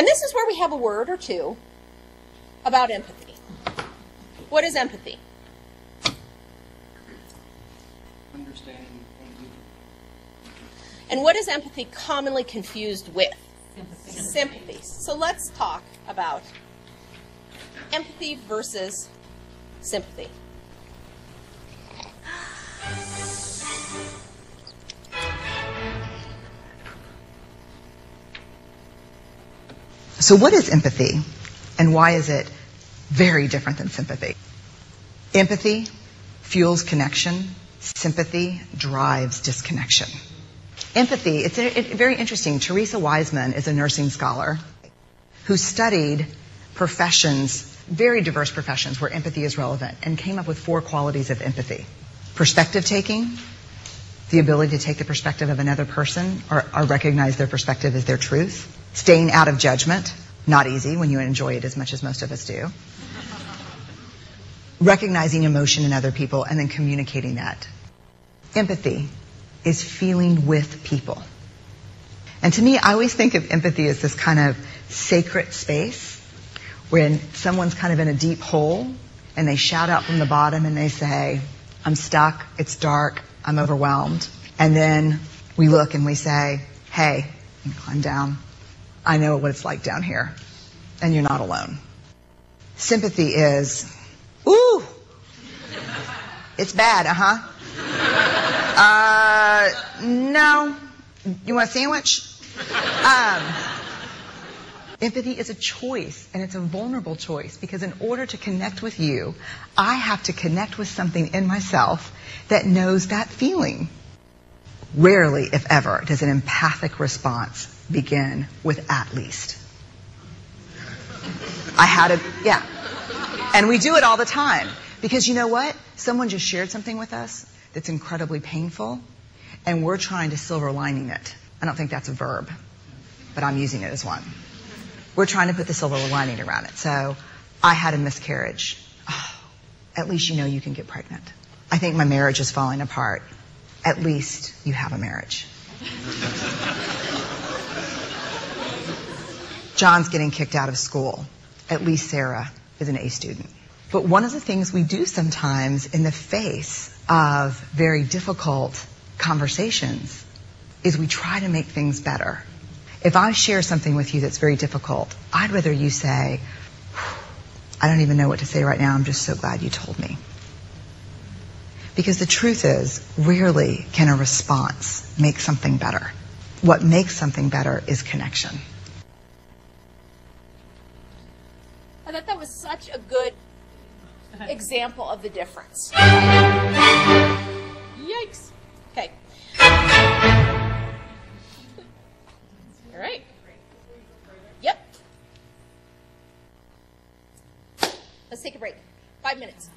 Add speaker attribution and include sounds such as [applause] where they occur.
Speaker 1: And this is where we have a word or two about empathy. What is empathy?
Speaker 2: Understanding
Speaker 1: And what is empathy commonly confused with? Sympathy. Sympathy. So let's talk about empathy versus sympathy.
Speaker 3: So, what is empathy, and why is it very different than sympathy? Empathy fuels connection, sympathy drives disconnection. Empathy, it's a, very interesting. Theresa Wiseman is a nursing scholar who studied professions, very diverse professions where empathy is relevant, and came up with four qualities of empathy perspective taking, the ability to take the perspective of another person or, or recognize their perspective as their truth, staying out of judgment, not easy when you enjoy it as much as most of us do, recognizing emotion in other people, and then communicating that. Empathy is feeling with people. And to me, I always think of empathy as this kind of sacred space when someone's kind of in a deep hole and they shout out from the bottom and they say, I'm stuck, it's dark, I'm overwhelmed. And then we look and we say, hey, climb down. I know what it's like down here. And you're not alone. Sympathy is, ooh, it's bad, uh-huh. Uh, no. You want a sandwich? Um, empathy is a choice, and it's a vulnerable choice because in order to connect with you, I have to connect with something in myself that knows that feeling. Rarely, if ever, does an empathic response begin with at least. I had a, yeah. And we do it all the time. Because you know what? Someone just shared something with us that's incredibly painful, and we're trying to silver lining it. I don't think that's a verb, but I'm using it as one. We're trying to put the silver lining around it. So, I had a miscarriage. Oh, [sighs] at least you know you can get pregnant. I think my marriage is falling apart. At least you have a marriage. John's getting kicked out of school. At least Sarah is an A student. But one of the things we do sometimes in the face of very difficult conversations is we try to make things better. If I share something with you that's very difficult, I'd rather you say, I don't even know what to say right now. I'm just so glad you told me. Because the truth is, rarely can a response make something better. What makes something better is connection.
Speaker 1: I thought that was such a good example of the difference. Yikes. Okay. All right. Yep. Let's take a break. Five minutes.